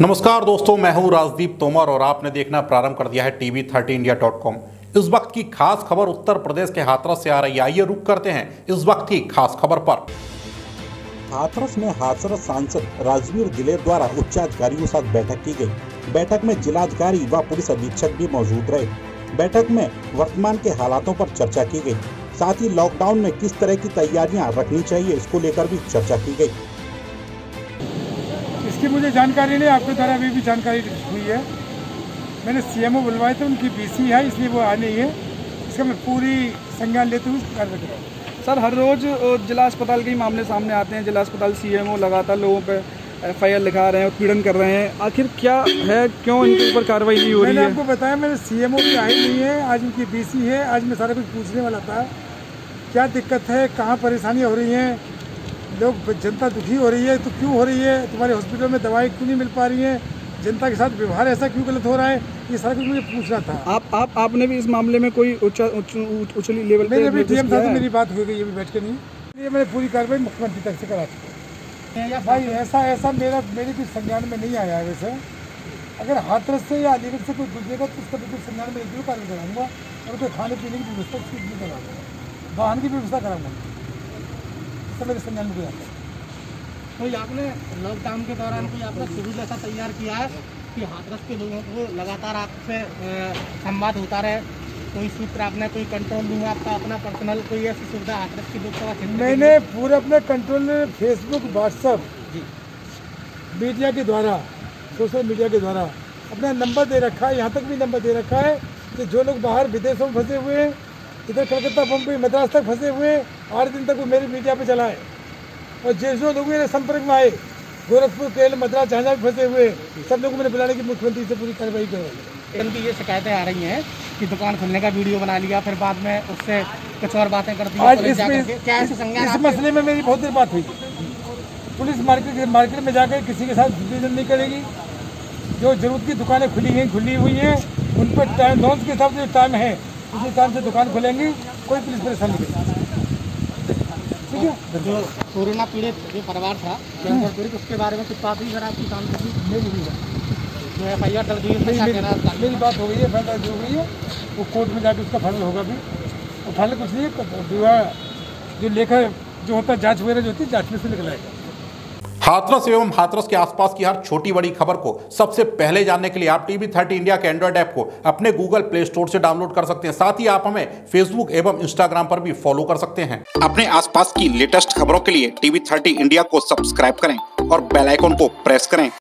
नमस्कार दोस्तों, मैं हूँ राजदीप तोमर और आपने देखना प्रारंभ कर दिया है TV thirty India dot com इस वक्त की खास खबर उत्तर प्रदेश के हाथरस से आ रही है। आइए रुक करते हैं इस वक्त की खास खबर पर। हाथरस में हाथरस सांसद राजवीर दिलेर द्वारा उच्चाधिकारियों के साथ बैठक की गई। बैठक में जिलाधिकारी व पुलिस अधीक्षक भी मौजूद रहे। बैठक में वर्तमान के हालातों पर चर्चा की गई। साथ ही लॉकडाउन में किस तरह की तैयारियाँ रखनी चाहिए, इसको लेकर भी चर्चा की गई। इसकी मुझे जानकारी नहीं आपके द्वारा अभी भी जानकारी हुई है। मैंने सीएमओ बुलवाए थे उनकी बीसी है इसलिए वो आ नहीं है। इसका मैं पूरी संज्ञान लेते हुए कार्य कर रहा हूँ सर हर रोज जिला अस्पताल के ही मामले सामने आते हैं। जिला अस्पताल सीएमओ लगातार लोगों पे एफआईआर लिखा रहे हैं उत्पीड़न कर रहे हैं। आखिर क्या है क्यों इनके ऊपर कार्रवाई नहीं हो रही मैंने है? आपको बताया मेरे सीएमओ भी आई नहीं है आज उनकी बीसी है आज मैं सारा कुछ पूछने वाला था। क्या दिक्कत है कहाँ परेशानियाँ हो रही हैं? लोग जनता दुखी हो रही है तो क्यों हो रही है? तुम्हारे हॉस्पिटल में दवाई क्यों नहीं मिल पा रही है? जनता के साथ व्यवहार ऐसा क्यों गलत हो रहा है? ये सारा कुछ मुझे पूछना था। आप आप आपने भी इस मामले में कोई उछली लेवल मेरे भी निर्देश डीएम साहब मेरी बात हो गई ये भी बैठ के नहीं। ये मैंने पूरी कार्रवाई मुख्यमंत्री तक से करा चुका हूँ। भाई ऐसा ऐसा मेरा मेरे कुछ संज्ञान में नहीं आया है वैसे। अगर हाथरस से या अलीगढ़ से कोई गुजरेगा तो उसका बिल्कुल संज्ञान में ज़रूर कार्य कराऊँगा और कोई खाने पीने की व्यवस्था उसकी भी कराऊँगा वाहन की व्यवस्था कराऊँगा। इससे मेरे संज्ञान में कोई आता। कोई आपने लॉकडाउन के दौरान कोई आपने शेड्यूल ऐसा तैयार किया है कि हाथरस के लोगों को लगातार आपसे संवाद होता रहे? कोई सूत्र आपने कोई कंट्रोल रूम आपका अपना पर्सनल कोई ऐसी सुविधा हाथरस की लोकसभा क्षेत्र मैंने पूरे अपने कंट्रोल में फेसबुक व्हाट्सअप जी। मीडिया के द्वारा सोशल मीडिया के द्वारा अपना नंबर दे रखा है यहाँ तक भी नंबर दे रखा है कि जो लोग बाहर विदेशों में फंसे हुए हैं इधर कलकत्ता बम्बई मद्रास तक फंसे हुए हैं आठ दिन तक वो मेरी मीडिया पे चलाए। और जिस जो लोग मेरे संपर्क में आए गोरखपुर केरल मद्रास जहाँ जहाँ फंसे हुए सब लोगों को मैंने बुलाने की मुख्यमंत्री से पूरी कार्रवाई करवाई इनकी ये शिकायतें आ रही हैं कि दुकान खुलने का वीडियो बना लिया फिर बाद में उससे कुछ और बातें कर दी आज ऐसे संज्ञान इस मसले में मेरी बहुत देर बात हुई। पुलिस मार्केट मार्केट में जाकर किसी के साथ डिसीज़न नहीं करेगी। जो ज़रूरत की दुकानें खुली हैं खुली हुई हैं उन पर टाइम लॉन्च के हिसाब से टाइम है उसी टाइम से दुकान खुलेंगी। कोई पुलिस परेशान नहीं करेगी। जो कोरोना पीड़ित जो परिवार था पीड़ित उसके बारे में कुछ बात हुई सर आपकी काम की भी बात जो एफ़ आई आर दर्ज हुई मेरी है बात हो गई है फैसला हो गई है वो कोर्ट में जाकर उसका फल होगा भी। और फल कुछ नहीं जो लेखा जो होता है जाँच वगैरह जो होती है जाँच में से निकल आएगा हाथरस एवं हाथरस के आसपास की हर छोटी बड़ी खबर को सबसे पहले जानने के लिए आप टीवी थर्टी इंडिया के एंड्रॉइड ऐप को अपने गूगल प्ले स्टोर से डाउनलोड कर सकते हैं। साथ ही आप हमें फेसबुक एवं इंस्टाग्राम पर भी फॉलो कर सकते हैं। अपने आसपास की लेटेस्ट खबरों के लिए टीवी थर्टी इंडिया को सब्सक्राइब करें और बेलाइकोन को प्रेस करें।